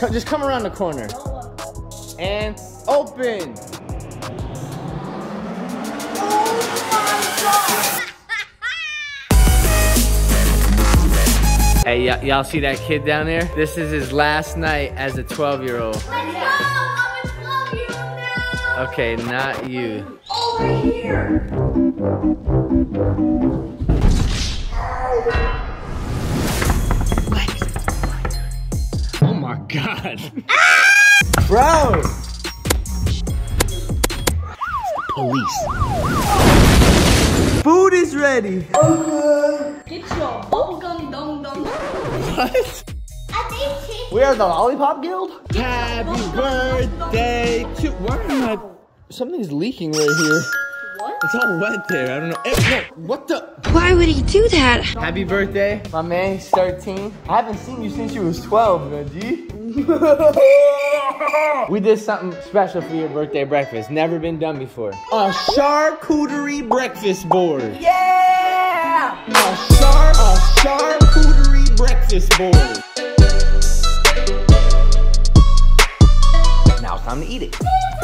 Co- just come around the corner. And open. Hey, y'all see that kid down there? This is his last night as a 12 year old. Let's go! I'm a 12 year old now! Okay, not you. Over here! Oh my god. Bro! Police. Food is ready. Get your bubblegum dum dum. What? I think. We are the Lollipop Guild? Happy birthday to. Why am I. Something's leaking right here. What? It's all wet there. I don't know. Eh, no, what the? Why would he do that? Happy birthday, my man. He's 13. I haven't seen you since you was 12, Reggie. we did something special for your birthday breakfast. Never been done before. A charcuterie breakfast board. Yeah! A char a charcuterie breakfast board. Now it's time to eat it.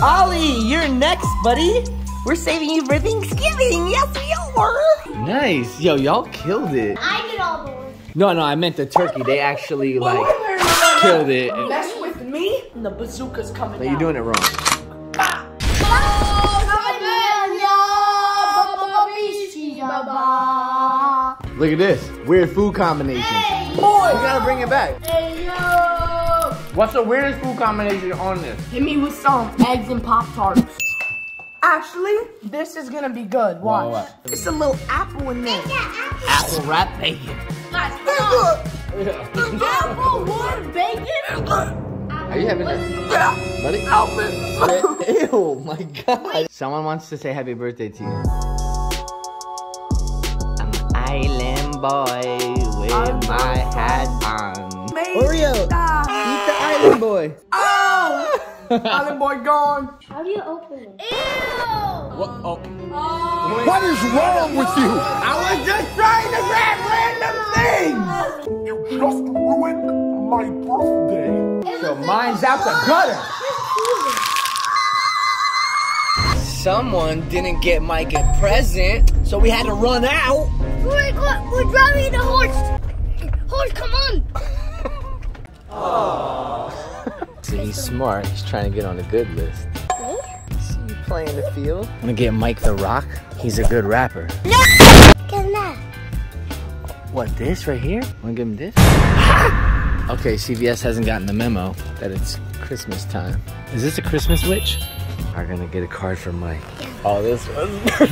Ollie, you're next, buddy. We're saving you for Thanksgiving. Yes, we are. Nice. Yo, y'all killed it. I did all the work. No, no, I meant the turkey. They actually like killed it. And- Mess with me, and the bazooka's coming No, you're doing it wrong. Look at this. Weird food combination. Boy, You gotta bring it back. Hey yo! What's the weirdest food combination on this? hit me with some eggs and Pop Tarts. Actually, this is gonna be good. Watch. what? It's a little apple in there. Apple wrap bacon. Guys, come on! Apple, one, bacon? Are you having that? Buddy? Ew, my god. Someone wants to say happy birthday to you. I'm an island boy with my hat on. Oreo, eat the island boy. Oh! Island boy gone. How do you open it? Ew! What? Oh. oh. What is wrong with you? I was just trying to grab random things. You just ruined my birthday. So mine's out the gutter. Someone didn't get Mike a present, so we had to run out. Wait, what? We're driving the horse! Horse, come on! See, he's smart. He's trying to get on the good list. Me? See you playing the field. I'm gonna get Mike the Rock. He's a good rapper. Get that. What, this right here? Wanna give him this? okay, CVS hasn't gotten the memo that it's Christmas time. Is this a Christmas witch? I'm gonna get a card for Mike. Oh, this was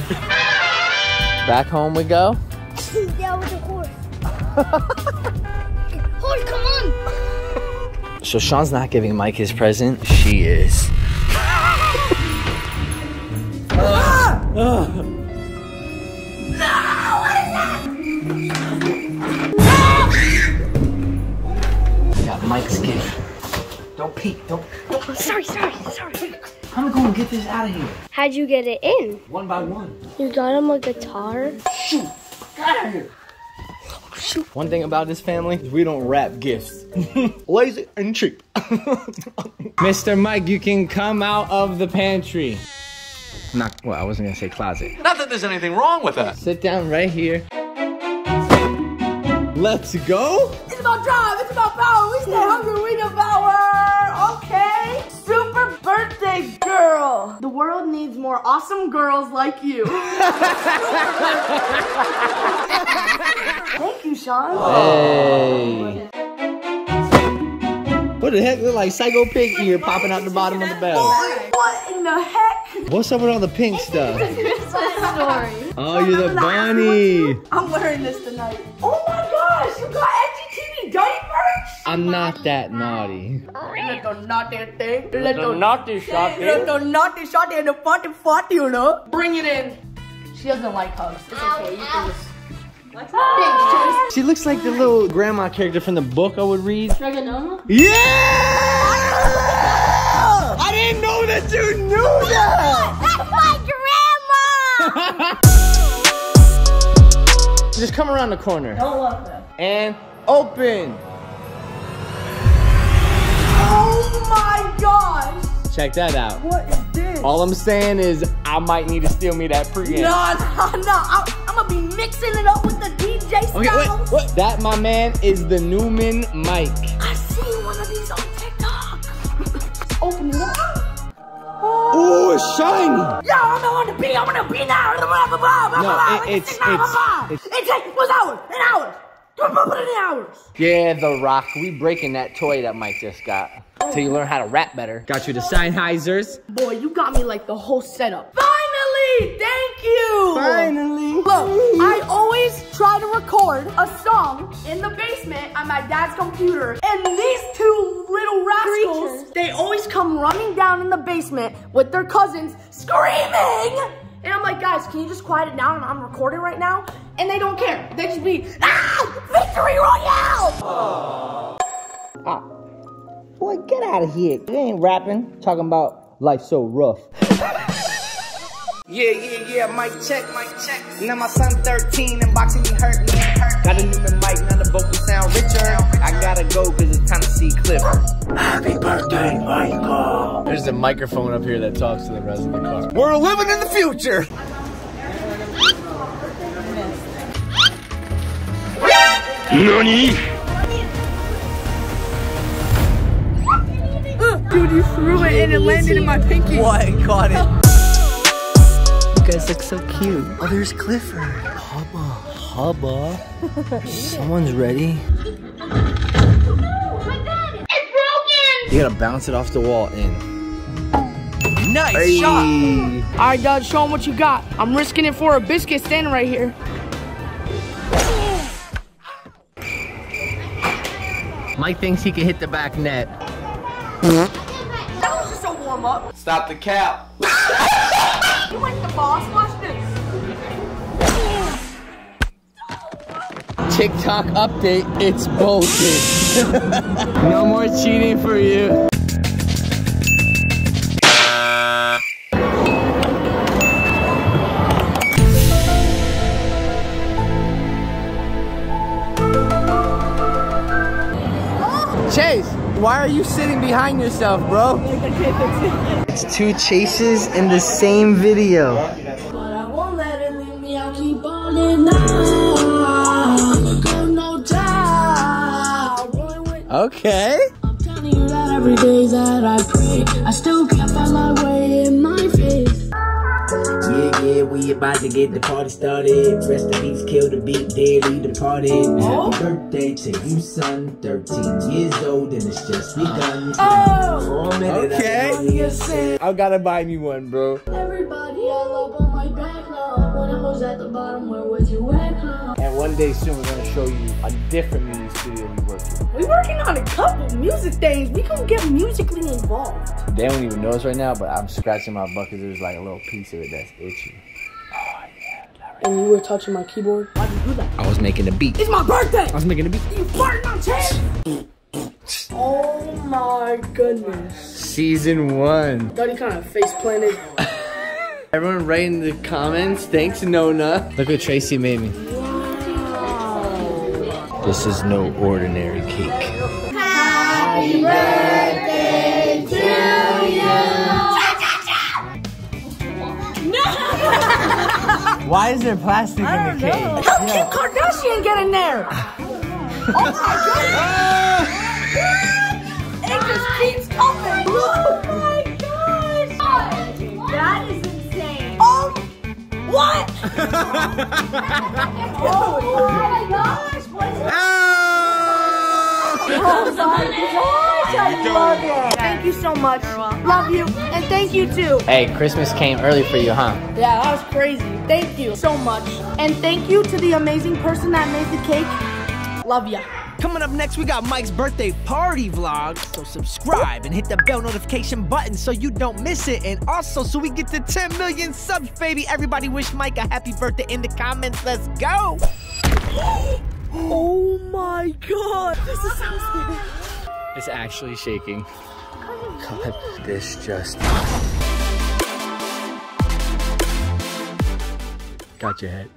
Back home we go. yeah, with the horse. horse, come on! So Shawn's not giving Mike his present. She is. Got Mike's gift. Don't peek. Don't. Sorry, sorry, sorry. I'm gonna get this out of here. How'd you get it in? One by one. You got him a guitar? Shoot. Out of here. One thing about this family is we don't wrap gifts. Lazy and cheap. Mr. Mike, you can come out of the pantry. Not, well, I wasn't gonna say closet. Not that there's anything wrong with that. Sit down right here. Let's go. It's about drive. It's about power. We stay hungry. We devour. Girl. The world needs more awesome girls like you. Thank you, Shawn. Hey. What the heck? Look like Psycho Pig ear popping out the bottom of the bell. What in the heck? What's up with all the pink stuff? Story. Oh, you're the bunny. I'm wearing this tonight. Oh my gosh, you got Edgy NGTV diapers? I'm not that naughty. Little naughty thing. Little naughty Little naughty shotty and a potty fatty, you know? Bring it in. She doesn't like hugs. It's okay. You can just. She looks like the little grandma character from the book I would read. Dragonoma? Yeah! I didn't know that you knew that! That's my grandma! Just come around the corner Don't love them. and open. Check that out. What is this? All I'm saying is I might need to steal me that pregame. No, no, no. I'm, I'm gonna be mixing it up with the DJ Okay, styles. wait, what? That, my man, is the Neumann mic. I seen one of these on TikTok. Open it up. Oh, Ooh, it's shiny. Yo, I'm on the beat. I'm going to be now. Blah, blah, blah, blah, No, it- it's- blah, blah. it's- It takes was hours and hours. Yeah, The Rock. We breaking that toy that Mike just got. Till you learn how to rap better. Got you the Sennheisers. Boy, you got me like the whole setup. Finally! Thank you! Finally. Look, I always try to record a song in the basement on my dad's computer. And these two little rascals, they always come running down in the basement with their cousins screaming. And I'm like, guys, can you just quiet it down? I'm recording right now. And they don't care. They just be, ah, victory royale! Boy, get out of here. You ain't rapping. Talking about life so rough. Yeah, yeah, yeah, mic check, mic check. Now my son 13 and boxing me hurt me. Got a new mic, now the vocals sound richer. I gotta go cause it's time to see Clifford. Happy birthday, Michael. There's a microphone up here that talks to the rest of the car. We're living in the future. Nani? Dude, you threw it and it landed in my pinky. What? Caught it. You guys look so cute. Oh, there's Clifford. Hubba. Hubba. Someone's ready. It's broken! You gotta bounce it off the wall in. Nice shot. All right, Dad, show them what you got. I'm risking it for a biscuit standing right here. Mike thinks he can hit the back net. Up. Stop the cap. You went the boss. Watch this. TikTok update, it's bullshit. no more cheating for you. Chase, why are you sitting behind yourself, bro? It's two chases in the same video. But I won't let it leave me. I'll keep balling now. Go no doubt. Rolling with Okay. I'm telling you that every day that I pray, I still can't find my way we about to get the party started. Rest in peace, kill the beat, daily departed. Oh. Happy birthday to you, son. 13 years old, and it's just begun. Oh! For a minute, Okay. can. I gotta buy me one, bro. Everybody all up on my back now. When I was at the bottom, where was you at now? And one day soon, we're gonna show you a different music studio we work with. We working on a couple music things. We gonna get musically involved. They don't even know us right now, but I'm scratching my butt because there's like a little piece of it that's itchy. And you were touching my keyboard. Why'd you do that? I was making a beat. It's my birthday. I was making a beat. You farting on chance? Oh my goodness. Season one. Daddy kind of face planted. Everyone write in the comments. Thanks, Nona. Look what Tracy made me. This is no ordinary cake. Why is there plastic in the cage? How Kim Kardashian get in there? Oh my goodness. It just keeps coming. Oh my gosh. That is insane. Oh, what? Oh, oh my gosh, what oh! is Thank you so much. Love you. And thank you too. Hey, Christmas came early for you, huh? Yeah, that was crazy. Thank you so much. And thank you to the amazing person that made the cake. Love ya. Coming up next, we got Mike's birthday party vlog. So subscribe and hit the bell notification button so you don't miss it. And also, so we get to 10 million subs, baby. Everybody wish Mike a happy birthday in the comments. Let's go. Oh my god. This is so scary. It's actually shaking. God, this just. Got your head.